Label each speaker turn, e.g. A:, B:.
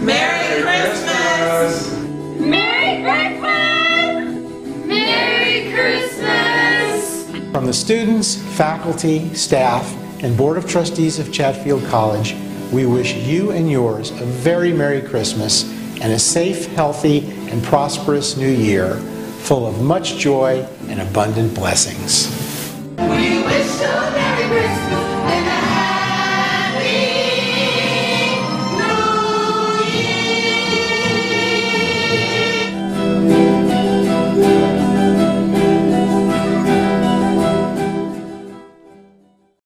A: Merry Christmas! Merry Christmas! Merry Christmas! From the students, faculty, staff, and Board of Trustees of Chatfield College, we wish you and yours a very Merry Christmas and a safe, healthy, and prosperous new year, full of much joy and abundant blessings.